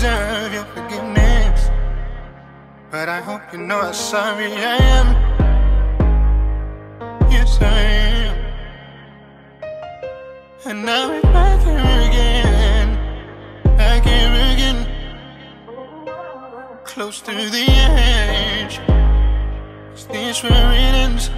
deserve your forgiveness. But I hope you know how sorry I am. Yes, I am. And now we're back here again. Back here again. Close to the edge. Is this where it ends?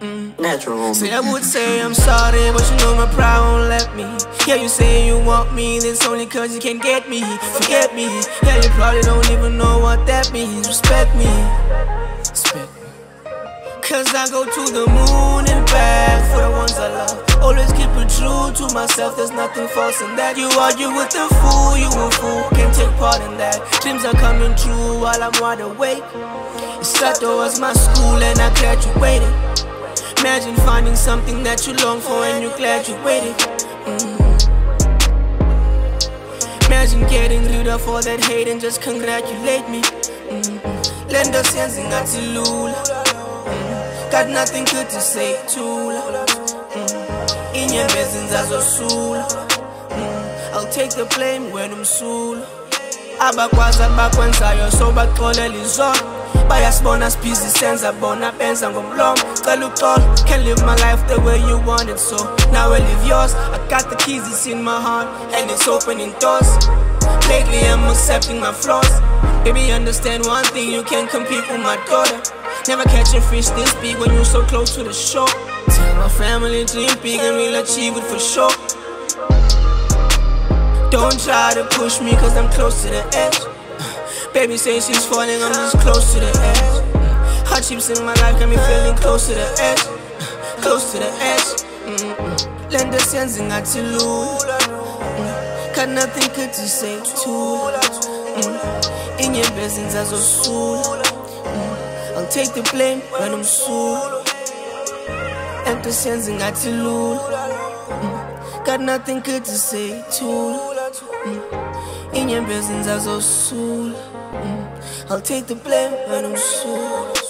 Mm-hmm. Natural. See, I would say I'm sorry, but you know my pride won't let me. Yeah, you say you want me, then it's only cause you can't get me. Forget me. Yeah, you probably don't even know what that means. Respect me. Respect me. Cause I go to the moon and back for the ones I love. Always keep it true to myself, there's nothing false in that. You argue with a fool, you a fool, can't take part in that. Dreams are coming true while I'm wide awake. It started was my school and I graduated. Imagine finding something that you long for and you're glad you waited. Mm. Imagine getting rid of all that hate and just congratulate me. Mm. Lendo sensi ngathi lula. Mm. Got nothing good to say, Tula. Mm. Inyembezi ngizazosula. Mm. I'll take the blame when I'm sula. abakwazi abakwenzayo so baxolela izona bayasibona sibhizi senza bona benza ngomlomo cela uxolo can live my life the way you want it so now I live yours. I got the keys it's in my heart and it's opening doors. Lately I'm accepting my flaws. Baby understand one thing you can't compete with my daughter. Never catch a fish this big when you're so close to the shore. Tell my family dream big and we'll achieve it for sure. Don't try to push me cause I'm close to the edge. Baby say she's falling, I'm just close to the edge. Hardships in my life got me feeling close to the edge. Close to the edge. Lenda senzi ngathi lula. Mm. Got nothing good to say to Inyembezi ngizazosula. Mm. I'll take the blame when I'm sula. Lenda senzi ngathi lula. Mm. Got nothing good to say to inyembezi your mm. I'll soul I'll take the blame when I'm sure